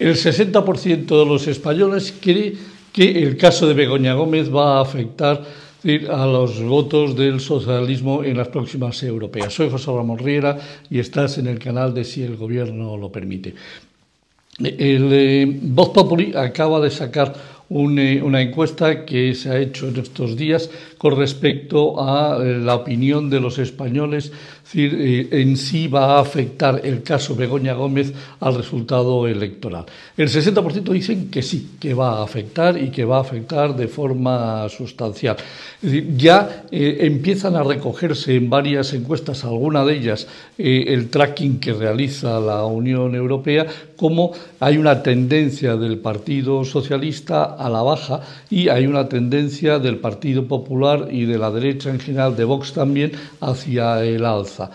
El 60% de los españoles cree que el caso de Begoña Gómez va a afectar a los votos del socialismo en las próximas europeas. Soy José Ramón Riera y estás en el canal de Si el Gobierno lo permite. El eh, Voz Populi acaba de sacar eh, una encuesta que se ha hecho en estos días con respecto a eh, la opinión de los españoles, decir, eh, en sí va a afectar el caso Begoña Gómez al resultado electoral. El 60% dicen que sí, que va a afectar y que va a afectar de forma sustancial. Es ya empiezan a recogerse en varias encuestas, alguna de ellas el tracking que realiza la Unión Europea, como hay una tendencia del Partido Socialista a la baja y hay una tendencia del Partido Popular y de la derecha en general, de Vox también, hacia el alza.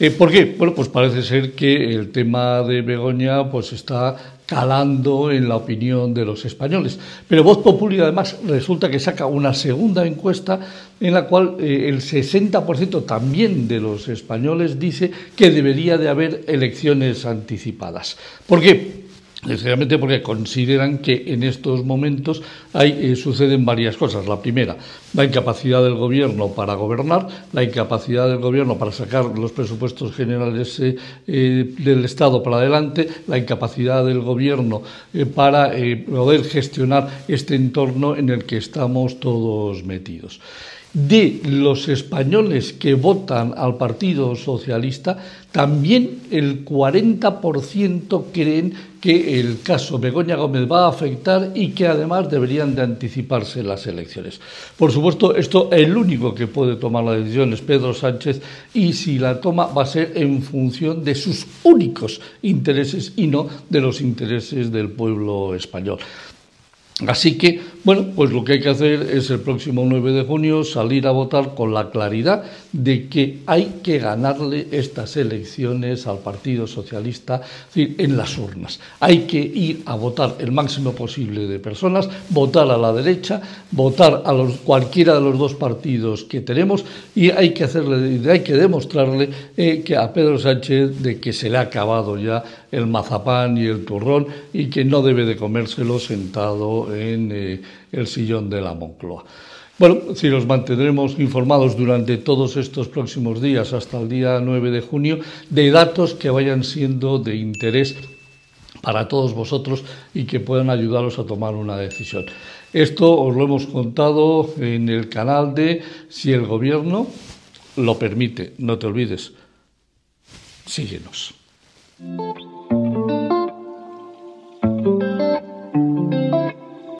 Eh, ¿Por qué? Bueno, pues parece ser que el tema de Begoña pues está calando en la opinión de los españoles. Pero Voz Populi además resulta que saca una segunda encuesta en la cual eh, el 60% también de los españoles dice que debería de haber elecciones anticipadas. ¿Por qué? Necesariamente porque consideran que en estos momentos eh, suceden varias cosas. La primera, la incapacidad del gobierno para gobernar, la incapacidad del gobierno para sacar los presupuestos generales eh, eh, del Estado para adelante, la incapacidad del gobierno para poder gestionar este entorno en el que estamos todos metidos de los españoles que votan al Partido Socialista, también el 40% creen que el caso Begoña Gómez va a afectar y que además deberían de anticiparse las elecciones. Por supuesto, esto el único que puede tomar la decisión es Pedro Sánchez y si la toma va a ser en función de sus únicos intereses y no de los intereses del pueblo español. Así que, bueno, pues lo que hay que hacer es el próximo 9 de junio salir a votar con la claridad de que hay que ganarle estas elecciones al Partido Socialista en las urnas. Hay que ir a votar el máximo posible de personas, votar a la derecha, votar a los, cualquiera de los dos partidos que tenemos y hay que hacerle, hay que demostrarle eh, que a Pedro Sánchez de que se le ha acabado ya el mazapán y el turrón y que no debe de comérselo sentado en eh, el sillón de la Moncloa. Bueno, si los mantendremos informados durante todos estos próximos días hasta el día 9 de junio de datos que vayan siendo de interés para todos vosotros y que puedan ayudaros a tomar una decisión. Esto os lo hemos contado en el canal de Si el Gobierno lo permite. No te olvides. Síguenos.